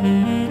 Música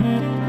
Mm-hmm.